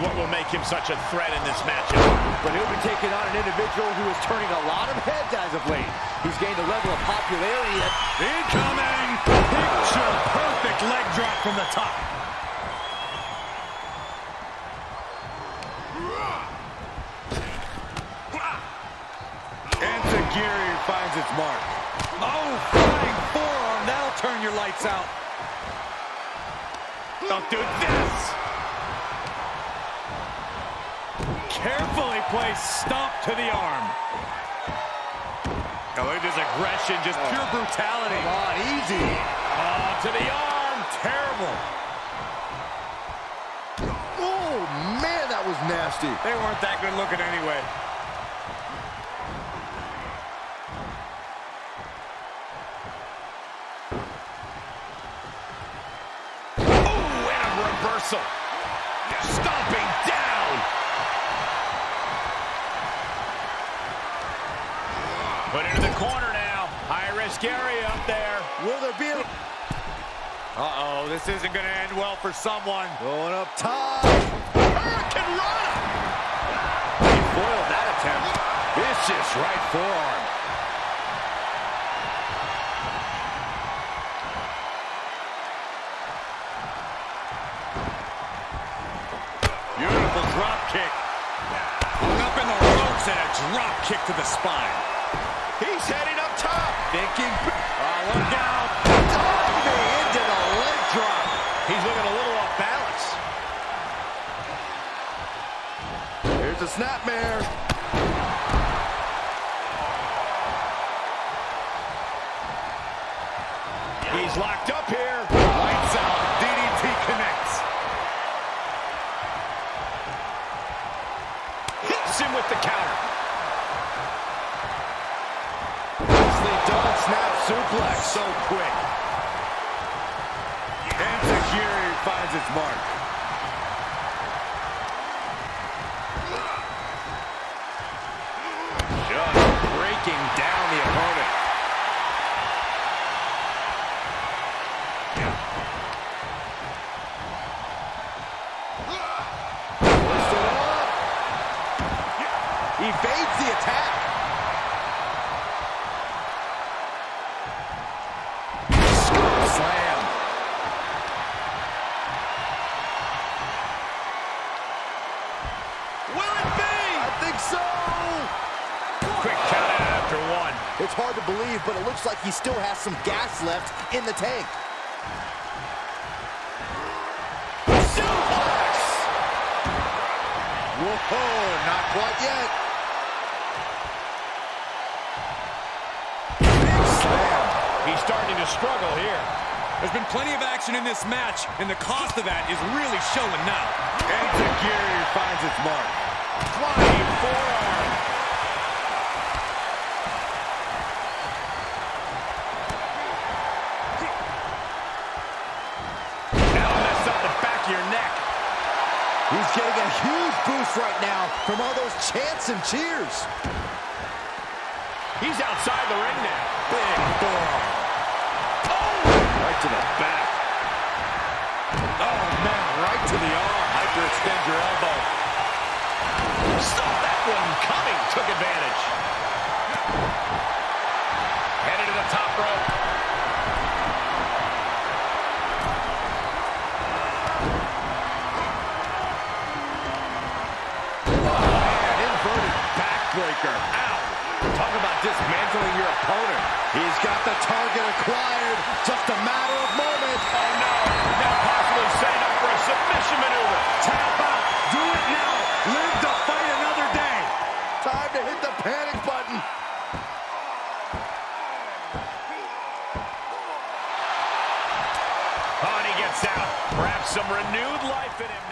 what will make him such a threat in this matchup. But he'll be taking on an individual who is turning a lot of heads as of late. He's gained a level of popularity that... Incoming! Picture perfect leg drop from the top. Enzuigiri finds its mark. Oh, flying forearm. That'll turn your lights out. Don't do this! Carefully placed stomp to the arm. Oh, look at this aggression, just oh. pure brutality. Come on, easy. Oh, to the arm, terrible. Oh, man, that was nasty. They weren't that good looking anyway. Reversal. Stomping down. Put into the corner now. High risk area up there. Will there be a... Uh-oh, this isn't going to end well for someone. Going up top. Hurricanrana! He foiled that attempt. Vicious right forearm. Beautiful drop kick. Hung up in the ropes and a drop kick to the spine. He's heading up top. Thinking... Oh, look out. Diving into the leg drop. He's looking a little off balance. Here's a snapmare. He's locked up here. Suplex. So quick. Enzuigiri finds its mark. Believe, but it looks like he still has some gas left in the tank. Suplex! Whoa, not quite yet. Big slam. He's starting to struggle here. There's been plenty of action in this match, and the cost of that is really showing now. And Enzuigiri finds its mark. Flying forearm. He's getting a huge boost right now from all those chants and cheers. He's outside the ring now. Big forearm. Oh! Right to the back. Oh, man, right to the arm. Hyperextend your elbow. Saw that one coming. Took advantage. Headed to the top rope. The target acquired. Just a matter of moments. Oh, no. Now possibly setting up for a submission maneuver. Tap out. Do it now. Live to fight another day. Time to hit the panic button. Oh, and he gets out. Perhaps some renewed life in him.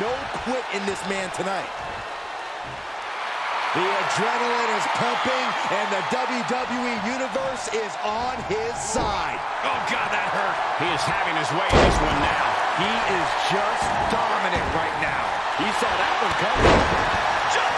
No quit in this man tonight. The adrenaline is pumping, and the WWE Universe is on his side. Oh, God, that hurt. He is having his way in this one now. He is just dominant right now. He saw that one coming. your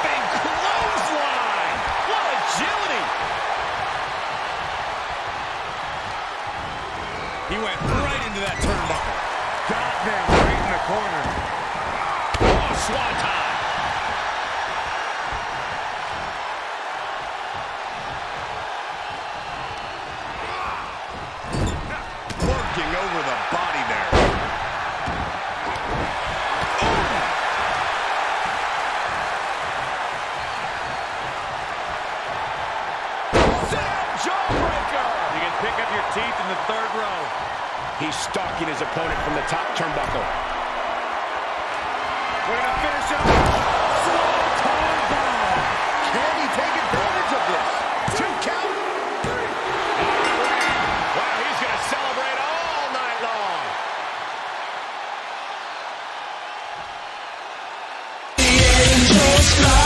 He's stalking his opponent from the top turnbuckle. We're going to finish it. Can he take advantage of this? Two count. Wow, he's going to celebrate all night long. The angels.